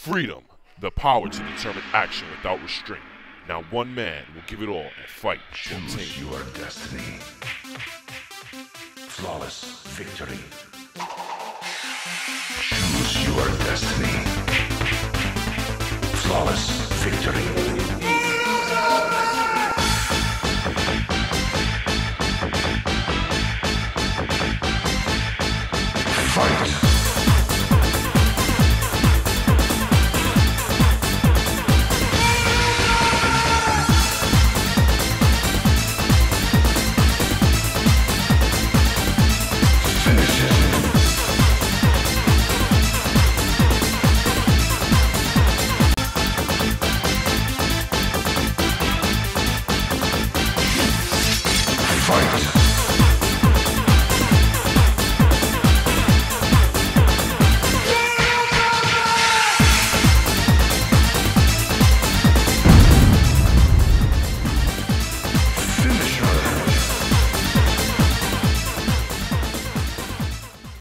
Freedom, the power to determine action without restraint. Now one man will give it all and fight. Choose your destiny. Flawless victory. Choose your destiny. Flawless victory. fight.